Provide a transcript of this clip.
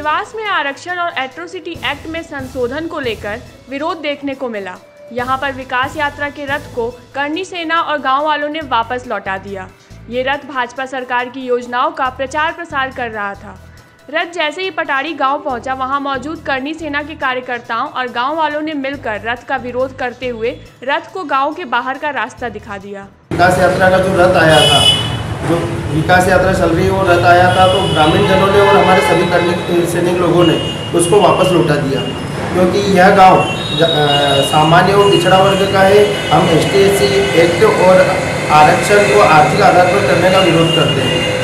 आरक्षण और atrocity act में संशोधन को लेकर विरोध देखने को मिला। यहाँ पर विकास यात्रा के रथ को करनी सेना और गाँव वालों ने वापस लौटा दिया। ये रथ भाजपा सरकार की योजनाओं का प्रचार प्रसार कर रहा था। रथ जैसे ही पटाड़ी गाँव पहुँचा, वहाँ मौजूद करनी सेना के कार्यकर्ताओं और गाँव वालों ने मिलकर रथ का विरोध करते हुए रथ को गाँव के बाहर का रास्ता दिखा दिया। विकास यात्रा का जो रथ आया था जो विकास यात्रा चल रही है, वो रथ आया था तो ग्रामीण जनों ने और हमारे सभी कर्मिक सैनिक लोगों ने उसको वापस लौटा दिया। क्योंकि यह गाँव सामान्य और पिछड़ा वर्ग का है, हम एस टी एक्ट और आरक्षण को आर्थिक आधार पर करने का विरोध करते हैं।